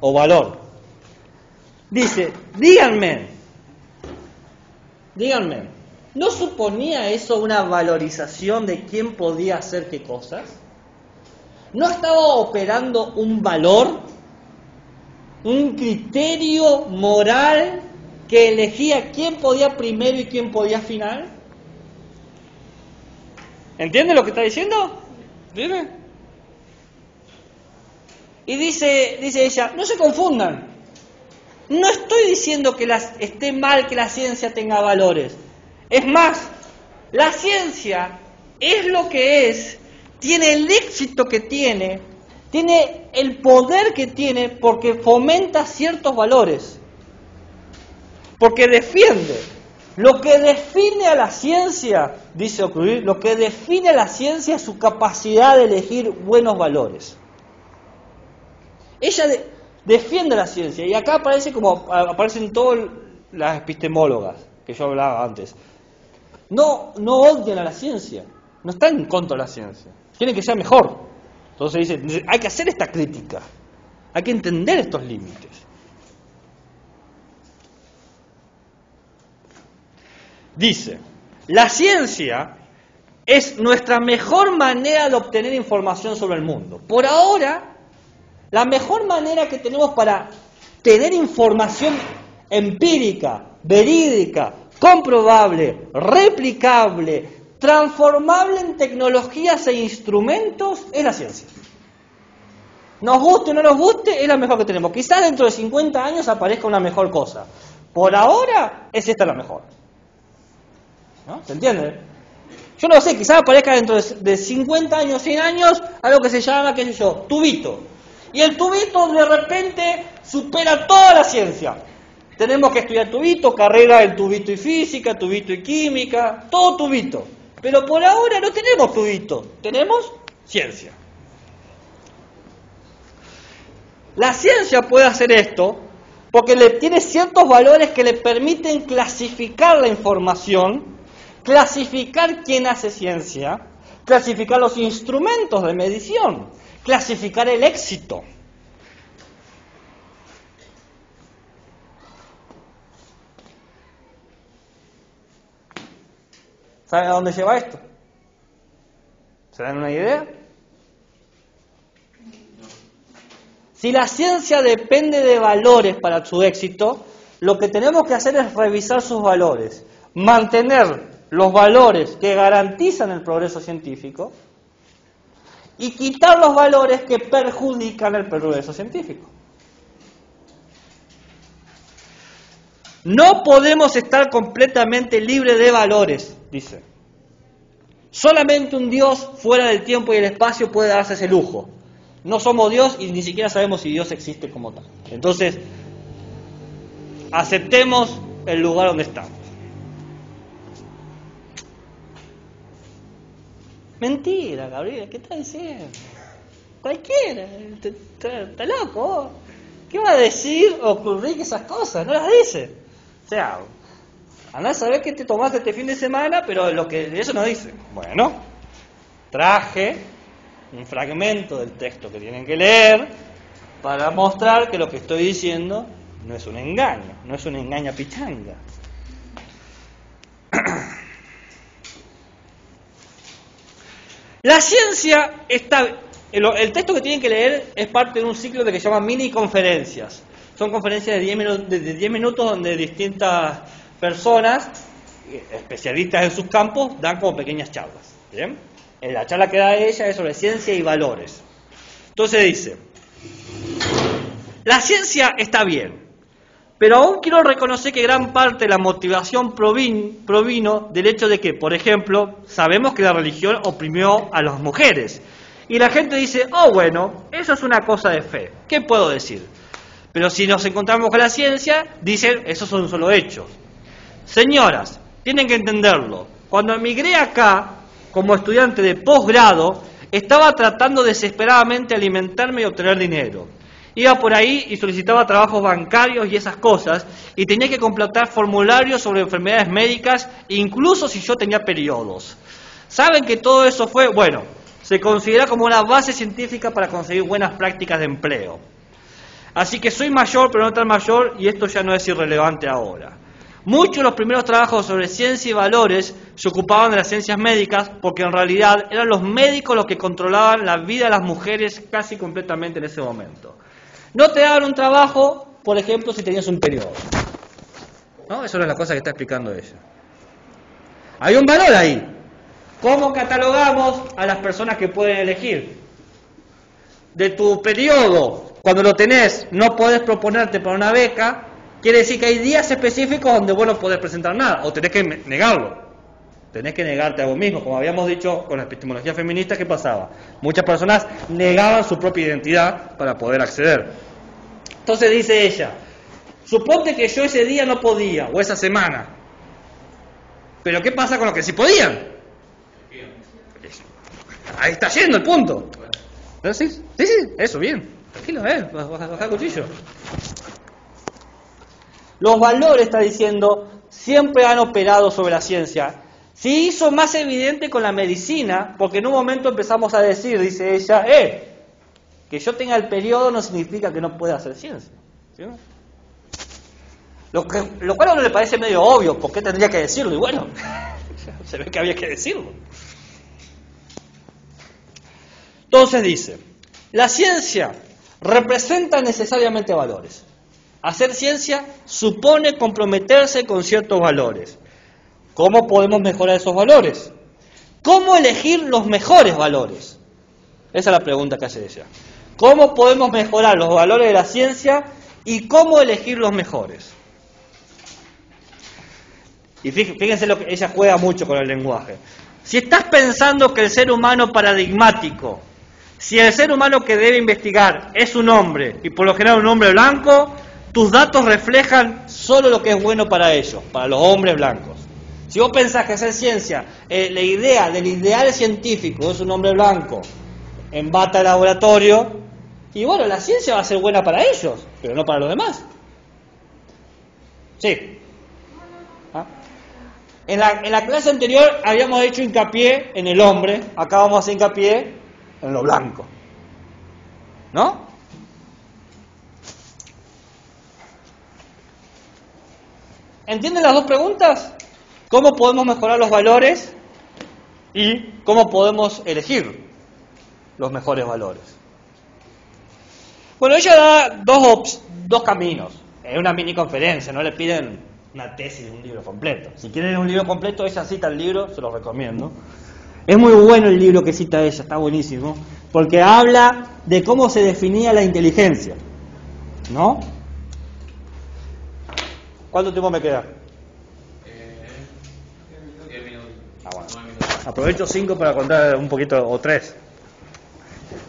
O valor. Dice, díganme, díganme, ¿no suponía eso una valorización de quién podía hacer qué cosas? ¿No estaba operando un valor, un criterio moral que elegía quién podía primero y quién podía final? ¿Entiende lo que está diciendo? Dime. Y dice, dice ella, no se confundan. No estoy diciendo que las, esté mal que la ciencia tenga valores. Es más, la ciencia es lo que es, tiene el éxito que tiene, tiene el poder que tiene porque fomenta ciertos valores. Porque defiende. Lo que define a la ciencia, dice Ocruir, lo que define a la ciencia es su capacidad de elegir buenos valores. Ella defiende la ciencia y acá aparece como aparecen todas las epistemólogas que yo hablaba antes. No, no odian a la ciencia, no están en contra de la ciencia, quieren que sea mejor. Entonces dice, hay que hacer esta crítica, hay que entender estos límites. Dice, la ciencia es nuestra mejor manera de obtener información sobre el mundo. Por ahora, la mejor manera que tenemos para tener información empírica, verídica, comprobable, replicable, transformable en tecnologías e instrumentos es la ciencia. Nos guste o no nos guste, es la mejor que tenemos. Quizás dentro de 50 años aparezca una mejor cosa. Por ahora, es esta la mejor. ¿No? ¿Se entiende? Yo no sé, quizás aparezca dentro de de 50 años, 100 años, algo que se llama, qué sé yo, tubito. Y el tubito de repente supera toda la ciencia. Tenemos que estudiar tubito, carrera en tubito y física, tubito y química, todo tubito. Pero por ahora no tenemos tubito, tenemos ciencia. La ciencia puede hacer esto porque le tiene ciertos valores que le permiten clasificar la información, clasificar quién hace ciencia, clasificar los instrumentos de medición, clasificar el éxito. ¿Saben a dónde lleva esto? ¿Se dan una idea? Si la ciencia depende de valores para su éxito, lo que tenemos que hacer es revisar sus valores, mantener los valores que garantizan el progreso científico y quitar los valores que perjudican el progreso científico. No podemos estar completamente libres de valores, dice. Solamente un Dios fuera del tiempo y el espacio puede darse ese lujo. No somos Dios y ni siquiera sabemos si Dios existe como tal. Entonces, aceptemos el lugar donde estamos. Mentira, Gabriel, ¿qué estás diciendo? Cualquiera, está loco. ¿Qué va a decir o ocurrir esas cosas? No las dice. O sea, anda a saber qué te tomaste este fin de semana, pero lo que eso no dice. Bueno, traje un fragmento del texto que tienen que leer para mostrar que lo que estoy diciendo no es un engaño, no es un engaño pichanga. La ciencia está. El, el, texto que tienen que leer es parte de un ciclo de que se llama mini conferencias. Son conferencias de 10 minutos, de 10 minutos donde distintas personas, especialistas en sus campos, dan como pequeñas charlas. ¿bien? La charla que da ella es sobre ciencia y valores. Entonces dice, la ciencia está bien, pero aún quiero reconocer que gran parte de la motivación provin, provino del hecho de que, por ejemplo, sabemos que la religión oprimió a las mujeres. Y la gente dice, oh bueno, eso es una cosa de fe. ¿Qué puedo decir? Pero si nos encontramos con la ciencia, dicen, esos son solo hechos. Señoras, tienen que entenderlo. Cuando emigré acá, como estudiante de posgrado, estaba tratando desesperadamente de alimentarme y obtener dinero. Iba por ahí y solicitaba trabajos bancarios y esas cosas, y tenía que completar formularios sobre enfermedades médicas, incluso si yo tenía periodos. ¿Saben que todo eso fue, bueno, se considera como una base científica para conseguir buenas prácticas de empleo? Así que soy mayor, pero no tan mayor, y esto ya no es irrelevante ahora. Muchos de los primeros trabajos sobre ciencia y valores se ocupaban de las ciencias médicas porque en realidad eran los médicos los que controlaban la vida de las mujeres casi completamente en ese momento. No te daban un trabajo, por ejemplo, si tenías un periodo. ¿No? Eso es la cosa que está explicando ella. Hay un valor ahí. ¿Cómo catalogamos a las personas que pueden elegir? De tu periodo, cuando lo tenés, no podés proponerte para una beca, quiere decir que hay días específicos donde vos no podés presentar nada, o tenés que negarlo. Tenés que negarte a vos mismo, como habíamos dicho con la epistemología feminista, ¿qué pasaba? Muchas personas negaban su propia identidad para poder acceder. Entonces dice ella, suponte que yo ese día no podía, o esa semana, pero ¿qué pasa con los que sí podían? Ahí está yendo el punto. ¿Sí? Sí, sí, eso, bien. Tranquilo, eh, baja, baja el cuchillo. Los valores, está diciendo, siempre han operado sobre la ciencia. Se hizo más evidente con la medicina, porque en un momento empezamos a decir, dice ella, eh, que yo tenga el periodo no significa que no pueda hacer ciencia. lo cual a uno le parece medio obvio, ¿por qué tendría que decirlo? Y bueno, <laughs> se ve que había que decirlo. Entonces dice, la ciencia representa necesariamente valores. Hacer ciencia supone comprometerse con ciertos valores. ¿Cómo podemos mejorar esos valores? ¿Cómo elegir los mejores valores? Esa es la pregunta que hace ella. ¿Cómo podemos mejorar los valores de la ciencia y cómo elegir los mejores? Y fíjense lo que ella juega mucho con el lenguaje. Si estás pensando que el ser humano paradigmático Si el ser humano que debe investigar es un hombre, y por lo general un hombre blanco, tus datos reflejan solo lo que es bueno para ellos, para los hombres blancos. Si vos pensás que hacer ciencia, eh, la idea del ideal científico es un hombre blanco en bata de laboratorio, y bueno, la ciencia va a ser buena para ellos, pero no para los demás. Sí. ¿Ah? En, la, en la clase anterior habíamos hecho hincapié en el hombre, acá vamos a hacer hincapié en lo blanco. ¿No? ¿Entienden las dos preguntas? ¿Cómo podemos mejorar los valores y cómo podemos elegir los mejores valores? Bueno, ella da dos, ops- dos caminos. Es una mini conferencia, no le piden una tesis de un libro completo. Si quieren un libro completo, ella cita el libro, se lo recomiendo. Es muy bueno el libro que cita ella, está buenísimo, porque habla de cómo se definía la inteligencia. ¿No? ¿Cuánto tiempo me queda? Eh, 10 minutos. Ah, bueno. Aprovecho cinco para contar un poquito, o tres.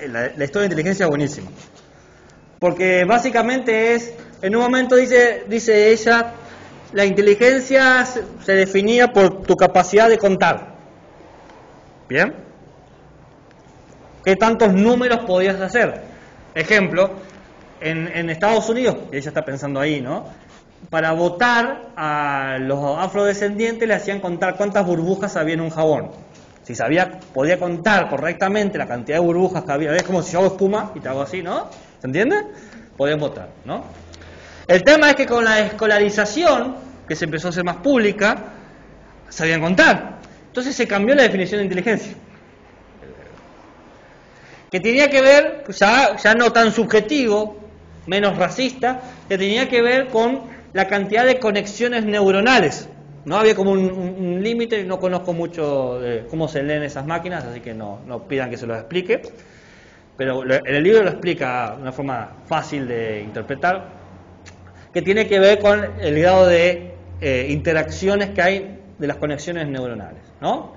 La, la historia de inteligencia es buenísima. Porque básicamente es, en un momento dice, dice ella, la inteligencia se, definía por tu capacidad de contar. ¿Bien? ¿Qué tantos números podías hacer? Ejemplo, en, en Estados Unidos, ella está pensando ahí, ¿no? Para votar a los afrodescendientes le hacían contar cuántas burbujas había en un jabón. Si sabía, podía contar correctamente la cantidad de burbujas que había, es como si yo hago espuma y te hago así, ¿no? ¿Se entiende? Podían votar, ¿no? El tema es que con la escolarización, que se empezó a hacer más pública, sabían contar. Entonces se cambió la definición de inteligencia. Que tenía que ver, ya, ya no tan subjetivo, menos racista, que tenía que ver con la cantidad de conexiones neuronales. No había como un, un- un límite, no conozco mucho cómo se leen esas máquinas, así que no, no pidan que se los explique. Pero en el libro lo explica de una forma fácil de interpretar, que tiene que ver con el grado de eh, interacciones que hay de las conexiones neuronales, ¿no?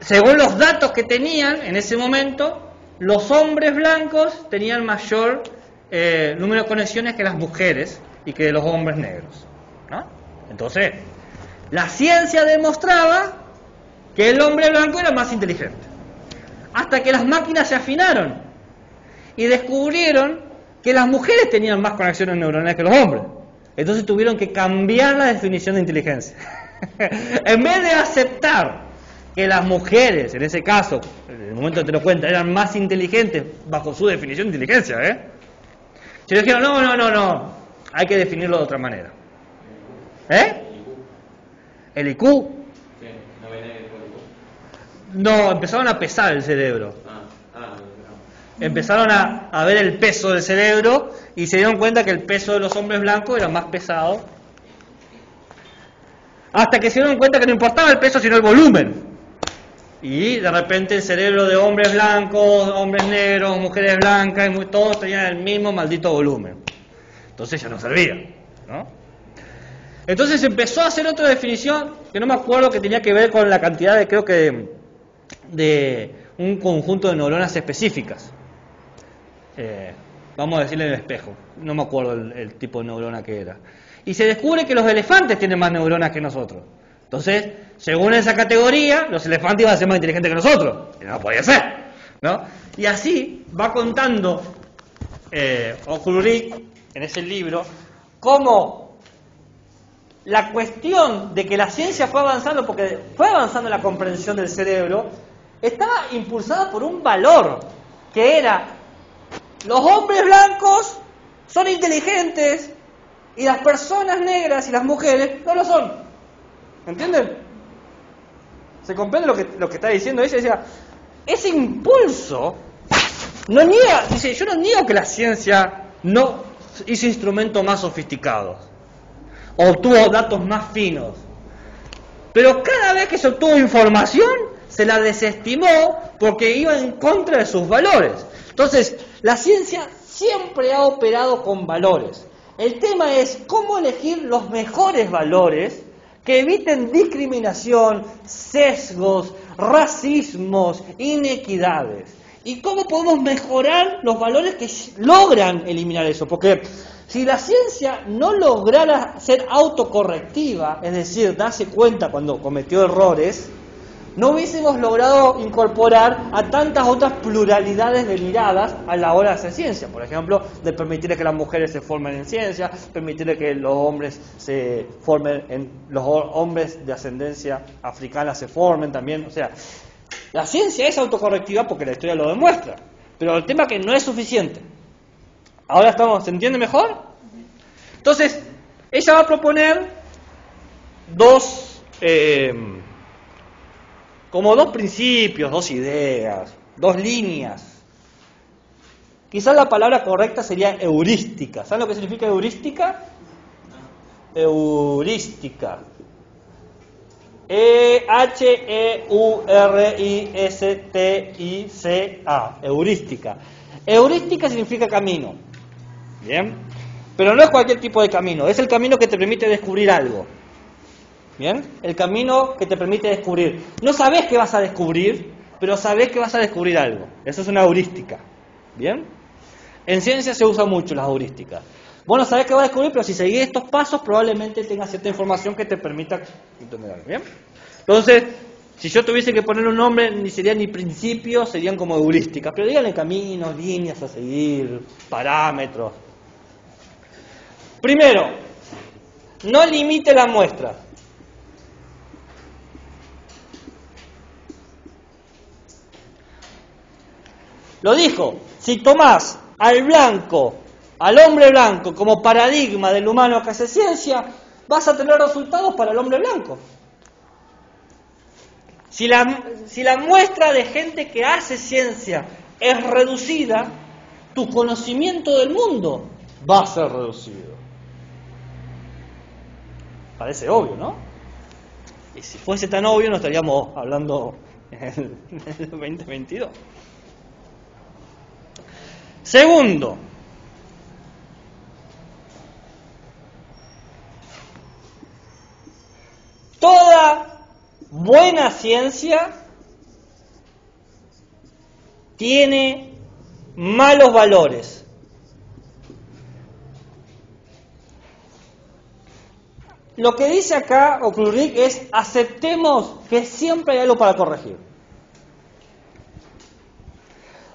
Según los datos que tenían en ese momento, los hombres blancos tenían mayor eh, número de conexiones que las mujeres y que los hombres negros. ¿no? Entonces, la ciencia demostraba que el hombre blanco era más inteligente. Hasta que las máquinas se afinaron y descubrieron que las mujeres tenían más conexiones neuronales que los hombres. Entonces tuvieron que cambiar la definición de inteligencia. <laughs> en vez de aceptar que las mujeres, en ese caso, en el momento que te lo cuenta, eran más inteligentes bajo su definición de inteligencia, ¿eh? Se dijeron, no, no, no, no, hay que definirlo de otra manera. ¿Eh? El IQ. Sí, no viene después del IQ. No, empezaron a pesar el cerebro. Ah, ah. Empezaron a, a ver el peso del cerebro y se dieron cuenta que el peso de los hombres blancos era más pesado. Hasta que se dieron cuenta que no importaba el peso, sino el volumen. Y de repente el cerebro de hombres blancos, hombres negros, mujeres blancas, y todos tenían el mismo maldito volumen. Entonces ya no servía, ¿no? Entonces empezó a hacer otra definición que no me acuerdo que tenía que ver con la cantidad de, creo que, de un conjunto de neuronas específicas. Eh, vamos a decirle el espejo, no me acuerdo el, tipo de neurona que era. Y se descubre que los elefantes tienen más neuronas que nosotros. Entonces, según esa categoría, los elefantes iban a ser más inteligentes que nosotros. Y no podía ser. ¿no? Y así va contando eh, en ese libro cómo la cuestión de que la ciencia fue avanzando, porque fue avanzando la comprensión del cerebro, estaba impulsada por un valor, que era los hombres blancos son inteligentes y las personas negras y las mujeres no lo son. ¿Entienden? ¿Se comprende lo que, lo que está diciendo ella? Decía, ese impulso no niega, dice, yo no niego que la ciencia no hizo instrumentos más sofisticados, obtuvo datos más finos, pero cada vez que se obtuvo información, se la desestimó porque iba en contra de sus valores. Entonces, la ciencia siempre ha operado con valores. El tema es cómo elegir los mejores valores que eviten discriminación, sesgos, racismos, inequidades. ¿Y cómo podemos mejorar los valores que logran eliminar eso? Porque si la ciencia no lograra ser autocorrectiva, es decir, darse cuenta cuando cometió errores, no hubiésemos logrado incorporar a tantas otras pluralidades de miradas a la hora de hacer ciencia. Por ejemplo, de permitir que las mujeres se formen en ciencia, permitir que los hombres se formen en los hombres de ascendencia africana se formen también. O sea, la ciencia es autocorrectiva porque la historia lo demuestra. Pero el tema es que no es suficiente. Ahora estamos, ¿se entiende mejor? Entonces, ella va a proponer dos eh, como dos principios, dos ideas, dos líneas. Quizás la palabra correcta sería heurística. ¿Saben lo que significa heurística? Heurística. E-H-E-U-R-I-S-T-I-C-A. Heurística. Heurística significa camino. ¿Bien? Pero no es cualquier tipo de camino, es el camino que te permite descubrir algo. ¿Bien? El camino que te permite descubrir. No sabes qué vas a descubrir, pero sabes que vas a descubrir algo. Eso es una heurística. ¿Bien? En ciencia se usa mucho las heurísticas. Bueno, sabes que vas a descubrir, pero si seguís estos pasos, probablemente tengas cierta información que te permita entender. ¿Bien? Entonces, si yo tuviese que poner un nombre, ni serían ni principios, serían como heurísticas. Pero díganle caminos, líneas a seguir, parámetros. Primero, no limite la muestra. Lo dijo, si tomás al blanco, al hombre blanco como paradigma del humano que hace ciencia, vas a tener resultados para el hombre blanco. Si la, si la muestra de gente que hace ciencia es reducida, tu conocimiento del mundo va a ser reducido. Parece obvio, ¿no? Y si fuese tan obvio no estaríamos hablando en el 2022. Segundo, toda buena ciencia tiene malos valores. Lo que dice acá Ocluric es aceptemos que siempre hay algo para corregir.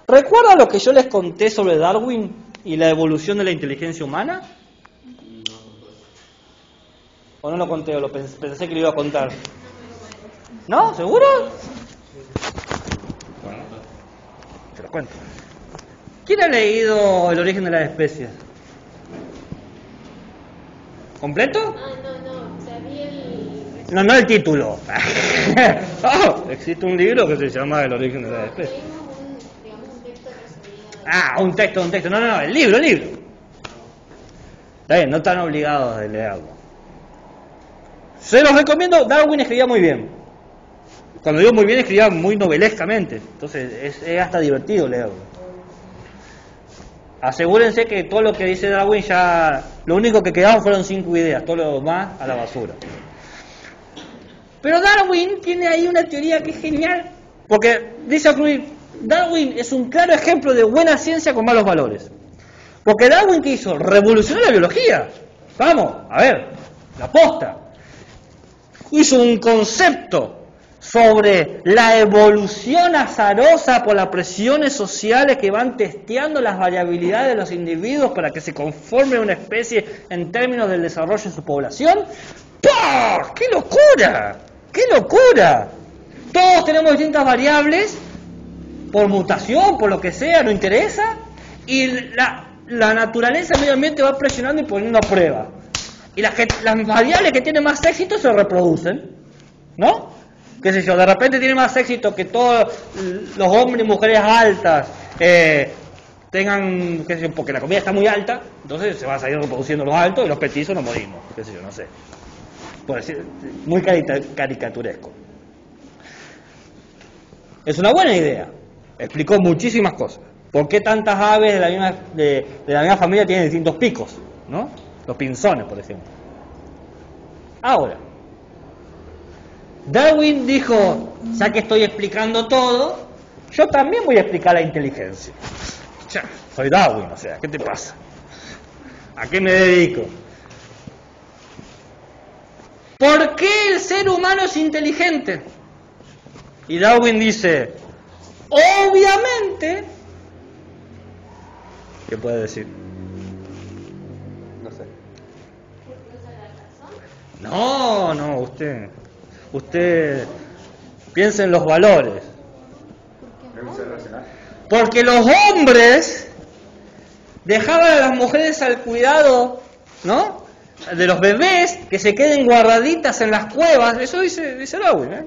¿Recuerda lo que yo les conté sobre Darwin y la evolución de la inteligencia humana? ¿O no lo conté o lo pensé, que lo iba a contar? ¿No? ¿Seguro? Te lo cuento. ¿Quién ha leído El origen de las especies? ¿Completo? Ah, no, no, sabía el... No, no el título. <laughs> oh, existe un libro que se llama El origen de texto resumido. Ah, un texto, un texto. No, no, no, el libro, el libro. Está bien, no están obligados a leerlo. Se los recomiendo, Darwin escribía muy bien. Cuando digo muy bien, escribía muy novelescamente. Entonces es, es hasta divertido leerlo. Asegúrense que todo lo que dice Darwin ya... Lo único que quedaba fueron cinco ideas, todo lo demás a la basura. Pero Darwin tiene ahí una teoría que es genial. Porque dice Cruz, Darwin es un claro ejemplo de buena ciencia con malos valores. Porque Darwin que hizo? Revolucionó la biología. Vamos, a ver, la posta. Hizo un concepto sobre la evolución azarosa por las presiones sociales que van testeando las variabilidades de los individuos para que se conforme una especie en términos del desarrollo de su población. ¡Pah! ¡Qué locura! ¡Qué locura! Todos tenemos distintas variables por mutación, por lo que sea, no interesa, y la, la naturaleza del medio ambiente va presionando y poniendo a prueba. Y las, que, las variables que tienen más éxito se reproducen, ¿no? Qué sé yo, de repente tiene más éxito que todos los hombres y mujeres altas eh, tengan, qué sé yo, porque la comida está muy alta, entonces se va a seguir reproduciendo los altos y los petizos nos morimos, qué sé yo, no sé. Por decir, muy caricaturesco. Es una buena idea. Explicó muchísimas cosas. ¿Por qué tantas aves de la misma, de la misma familia tienen distintos picos? ¿No? Los pinzones, por ejemplo. Ahora, Darwin dijo, ya que estoy explicando todo, yo también voy a explicar la inteligencia. Ya, soy Darwin, o sea, ¿qué te pasa? ¿A qué me dedico? ¿Por qué el ser humano es inteligente? Y Darwin dice, obviamente, ¿qué puede decir? No sé. No, no, usted, usted piensa en los valores. Porque los hombres dejaban a las mujeres al cuidado, ¿no? De los bebés que se queden guardaditas en las cuevas, eso dice, dice Darwin, ¿eh?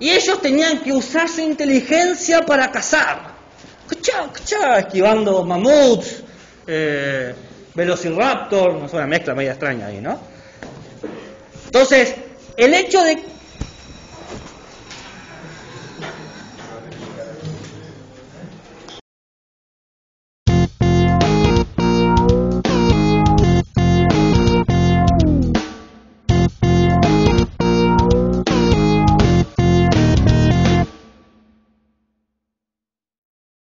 Y ellos tenían que usar su inteligencia para cazar. Esquivando mamuts, eh, velociraptor, no sé, una mezcla media extraña ahí, ¿no? Entonces, el hecho de